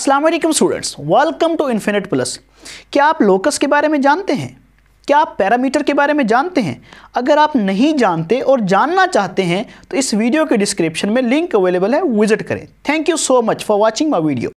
अस्सलाम वालेकुम students welcome to infinite plus क्या आप लोकस के बारे में जानते हैं? क्या आप पैरामीटर के बारे में जानते हैं? अगर आप नहीं जानते और जानना चाहते हैं तो इस वीडियो के डिस्क्रिप्शन में लिंक अवेलेबल है विज़िट करें। Thank you so much for watching my video